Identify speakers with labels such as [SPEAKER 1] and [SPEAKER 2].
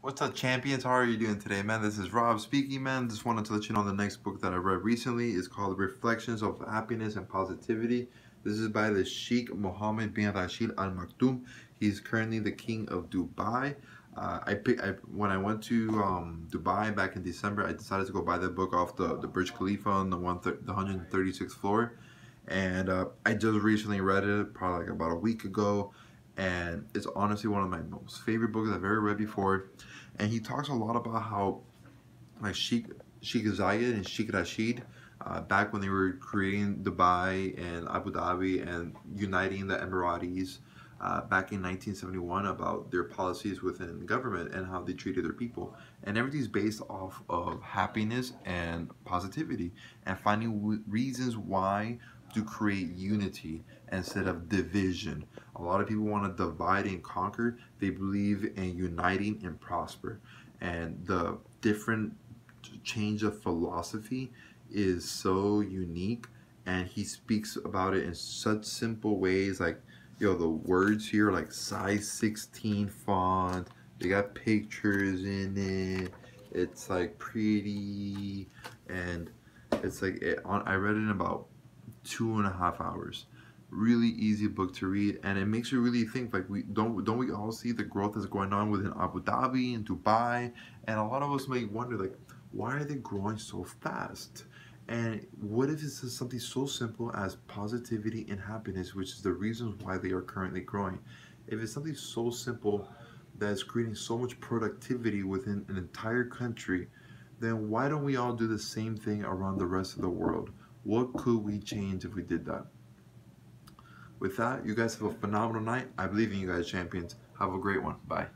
[SPEAKER 1] What's up, champions? How are you doing today, man? This is Rob speaking, man. Just wanted to let you know the next book that I read recently is called Reflections of Happiness and Positivity. This is by the Sheikh Mohammed bin Rashid Al Maktoum. He's currently the king of Dubai. Uh, I pick I, when I went to um, Dubai back in December. I decided to go buy that book off the the Burj Khalifa on the one the 136th floor, and uh, I just recently read it, probably like about a week ago and it's honestly one of my most favorite books I've ever read before. And he talks a lot about how like Sheikh Sheikh Zayed and Sheikh Rashid, uh, back when they were creating Dubai and Abu Dhabi and uniting the Emiratis uh, back in 1971 about their policies within the government and how they treated their people. And everything's based off of happiness and positivity and finding reasons why to create unity instead of division. A lot of people want to divide and conquer. They believe in uniting and prosper. And the different change of philosophy is so unique and he speaks about it in such simple ways like yo know, the words here like size 16 font they got pictures in it it's like pretty and it's like it, on, I read it in about two and a half hours. Really easy book to read, and it makes you really think. Like we don't don't we all see the growth that's going on within Abu Dhabi and Dubai, and a lot of us may wonder like, why are they growing so fast? And what if it's something so simple as positivity and happiness, which is the reasons why they are currently growing? If it's something so simple that is creating so much productivity within an entire country, then why don't we all do the same thing around the rest of the world? What could we change if we did that? With that, you guys have a phenomenal night. I believe in you guys, champions. Have a great one. Bye.